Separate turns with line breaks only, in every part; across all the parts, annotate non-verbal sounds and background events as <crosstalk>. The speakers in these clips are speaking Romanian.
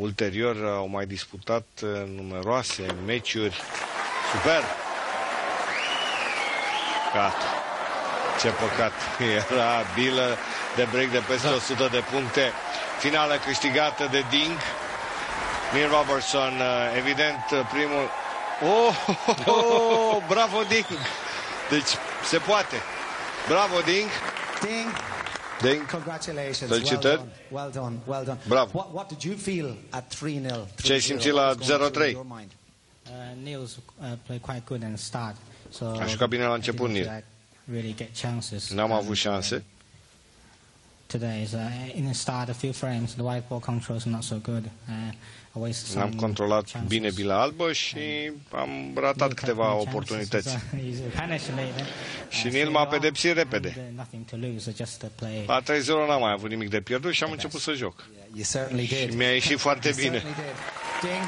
Ulterior au mai disputat uh, numeroase meciuri. Super! Gata. Ce păcat. <laughs> Era bilă de break de peste da. 100 de puncte. Finală câștigată de Ding. Neil Robertson, uh, evident, uh, primul... Oh, oh, <laughs> oh, bravo Ding! Deci se poate. Bravo Ding!
Ding.
Ding.
Congratulations.
Felicitări.
Well done. Well done. Well done.
Bravo.
What, what did you feel at 3-0?
Ce ai simțit la 0-3?
Uh, Neil's uh, played quite good in the start. So
A jucat bine la
I
început,
didn't
Neil.
Really get chances.
N-am avut
And,
șanse.
Uh, Today is uh, in the start a few frames the white ball control is not so good. Uh, I wasted some
N-am controlat
chances.
bine bila albă și am ratat câteva oportunități. <laughs> Și Neil m-a pedepsit repede. La 3-0 n-am mai avut nimic de pierdut și am început să joc.
You certainly
Și
did.
mi-a ieșit foarte
You
bine.
certainly did. Ding.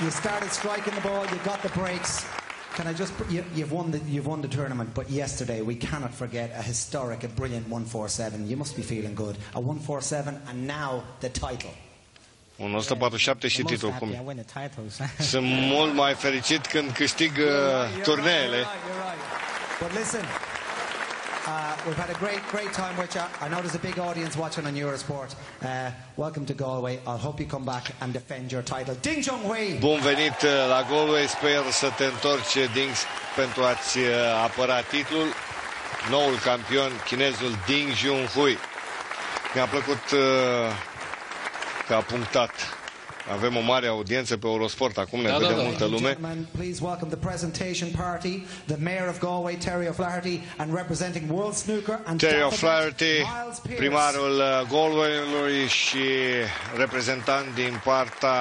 You started striking the ball. You got the breaks. Can I just? You, you've won the you've won the tournament, but yesterday we cannot forget a historic, a brilliant 147. You must be feeling good. A 147, and now the title.
Un 147 și titlul cum
I win the titles. <laughs>
Sunt mult mai fericit când câștig uh, turneele.
You're right, you're right. But listen, uh, we've had a great, great time with you. I know there's a big audience watching on Eurosport. Uh, welcome to Galway. I'll hope you come back and defend your title. Ding Junhui.
Bun venit uh, la Galway, sper să te întorci, Dings, pentru a-ți uh, apăra titlul. Noul campion, chinezul Ding Junhui. Mi-a plăcut uh, că a punctat. Avem o mare audiență pe Eurosport, acum ne
Da, da,
vede
da.
multă lume.
Gentlemen, please welcome the presentation party, the Mayor of Galway, Terry O'Flaherty, and representing World Snooker and
Terry
Dapper
O'Flaherty,
Miles Pierce.
primarul uh, Galway-ului și reprezentant din partea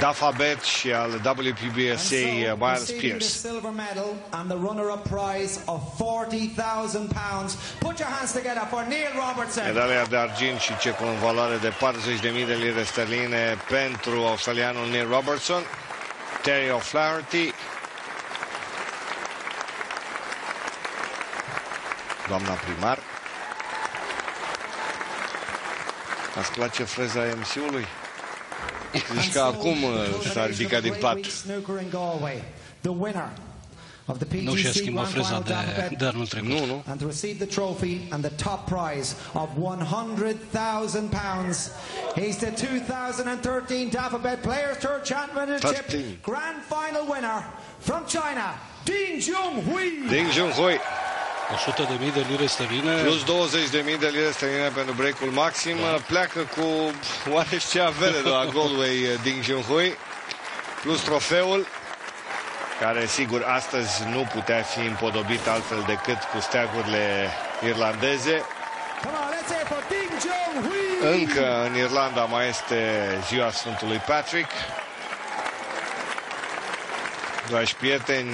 Dafabet și al
And so,
WPBSA, uh, Miles
receiving
Pierce.
the silver medal and the runner-up prize of 40,000 pounds. Put your hands together for Neil Robertson.
Medalia de argint și cecul în valoare de 40.000 de lire sterline pentru australianul Neil Robertson. Terry O'Flaherty. Doamna primar. Îți place freza MC-ului? Zici că acum s-a eh, ridicat din pat.
Snooker in Galway. The winner of the
Nu și-a schimbat freza de, de anul trecut.
Nu, nu.
and to receive the trophy and the top prize of 100,000 pounds. He's the 2013 Dapperbet Players Tour Championship
13.
Grand Final winner from China, Ding Junhui.
Ding Junhui.
100 de mii de lire sterline.
Plus 20.000 de lire sterline pentru breakul maxim. Pleacă cu oarește avere de la <laughs> Galway eh, Ding Junhui. Plus trofeul, care sigur astăzi nu putea fi împodobit altfel decât cu steagurile irlandeze.
Come on, let's hear it for Ding Junhui.
Încă în Irlanda mai este ziua Sfântului Patrick. Dragi prieteni,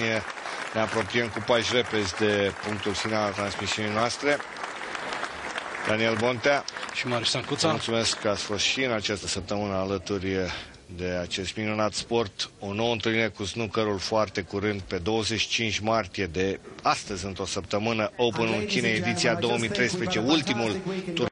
ne apropiem cu pași repezi de punctul final al transmisiunii noastre. Daniel Bontea,
Și Marius
vă
Sancuța.
mulțumesc că ați fost și în această săptămână alături de acest minunat sport. O nouă întâlnire cu snookerul foarte curând pe 25 martie de astăzi într-o săptămână Openul Chinei ediția 2013, ultimul tur